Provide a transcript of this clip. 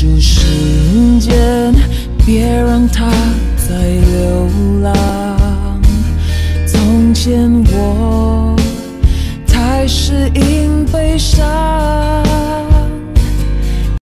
住时间别让它再流浪。从前我太适应